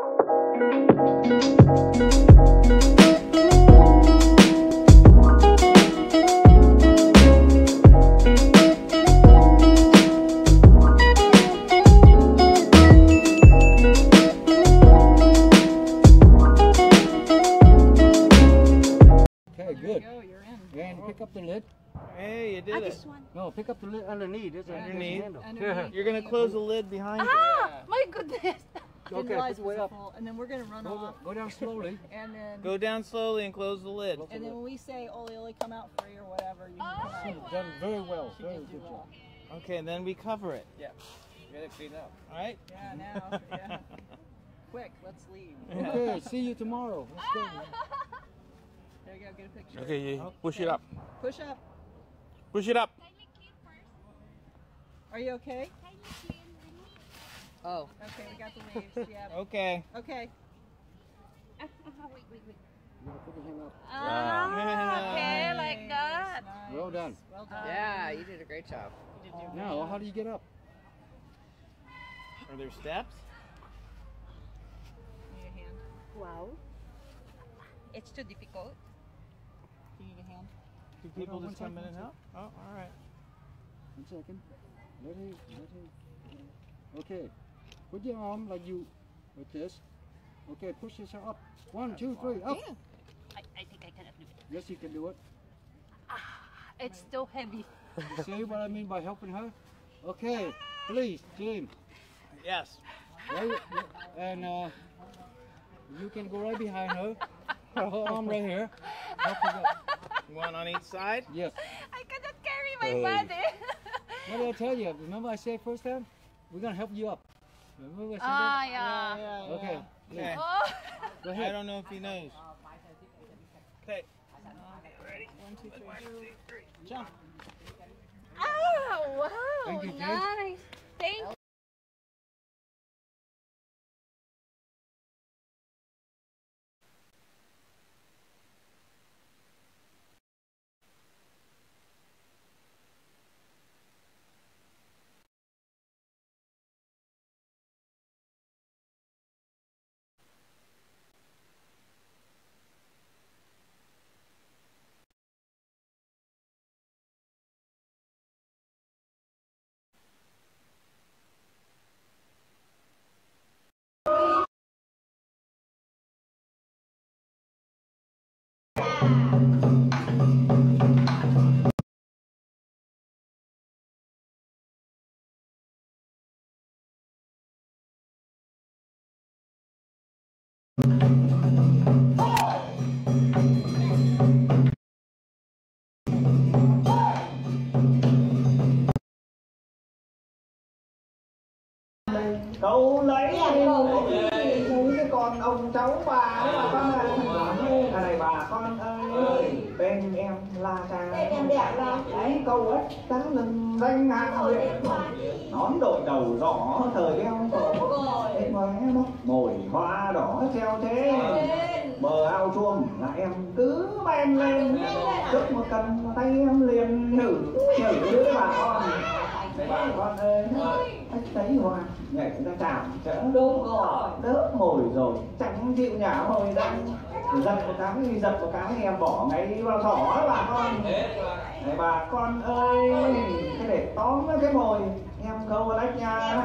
Okay, good. go, you're in. And pick up the lid. Hey, you did it. No, pick up the lid underneath. There's a, there's a Underneath? Underneath. You're gonna close the lid behind you. Ah, my goodness. Didn't Okay, realize it it way was up. full, and then we're gonna run Go, off, go down slowly. and then Go down slowly and close the lid. and then when we say Oli Oli come out free or whatever, you can come You've done very well. She Very did do good well. job. Okay, and then we cover it. Yeah. You gotta clean up. All right. Yeah, now, yeah. Quick, let's leave. Okay, see you tomorrow. Let's go. There you go, get a picture. Okay, you push it up. Push up. Push it up. Are you okay? Oh. Okay, we got the leaves. Yeah. Okay. Okay. wait, wait, wait. You gotta put your hand up. Ah, okay, like that. nice. Well done. Well done. Yeah, you did a great job. You did do Now, how do you get up? Are there steps? Need a hand? Wow. It's too difficult. Do you need a hand? Do people on, just come in and out? Oh, all right. One second. Let him, let him. Okay. Put your arm like you, like this. Okay, push yourself up. One, two, three, up. I, I think I cannot do it. Yes, you can do it. It's still heavy. See what I mean by helping her? Okay, please, Jim. Yes. Right, and uh, you can go right behind her. Her arm right here. Help her up. One on each side. Yes. I cannot carry Hey. my body. What did I tell you? Remember I said first time? We're gonna help you up. Remember I said Ah, that? yeah. yeah. Okay. Okay. Oh. Go I don't know if he knows. Okay. Ready? One, two, three. Jump. Oh, wow. Thank you, Jane. nice. Cậu lấy lấy cái con ông cháu bà đó bà à này bà con ơi. Tên em là cha tên em đẹp là đấy câu ấy tá lưng danh huyện nón đội đầu rõ thời đeo cổ thế mà mắt mồi hoa đỏ treo thế. Bờ ao chuông là em cứ men lên. Trước một cần tay em liền nhử nhử với bà con bà con ơi anh thấy hoa nhảy ra chạm chỡ đúng rồi đỡ mồi rồi chẳng chịu nhà hồi ra giật một cái giật một cái em bỏ ngay vào thỏ ấy bà con này bà con ơi cái để tóm cái mồi em câu lách nha